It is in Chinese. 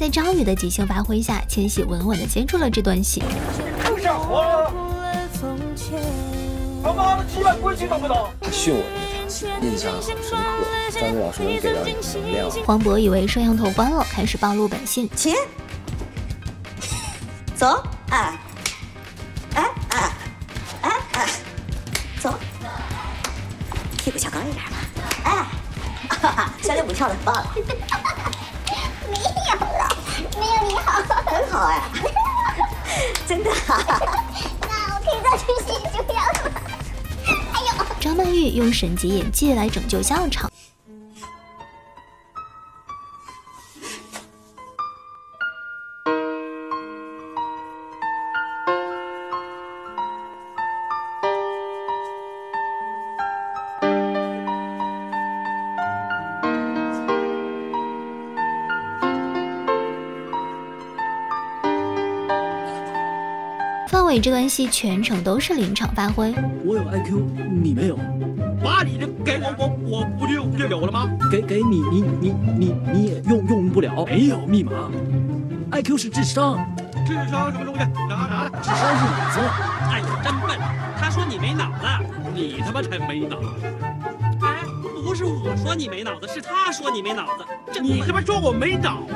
在张宇的即兴发挥下，千玺稳稳地接住了这段戏。不想活了！他妈的，基本规矩懂不懂。他训我那场印象很深刻，张宇老师能给到你能量。黄渤以为摄像头关了，开始暴露本性。起，走，哎，哎哎哎哎，走，屁股翘高一点嘛，哎，哈哈，小舞跳的很棒。没很好哎，真的。那我可以再去洗漱了吗？还有，张曼玉用神级演技来拯救笑场。范伟这段戏全程都是临场发挥。我有 IQ，你没有。把你的给我，我我不就就有了吗？给给你，你你你你也用用不了。没有密码。IQ 是智商。智商什么东西？拿拿智商是脑子。哎呀，真笨！他说你没脑子，你他妈才没脑子。哎，不是我说你没脑子，是他说你没脑子。这你他妈说我没脑子。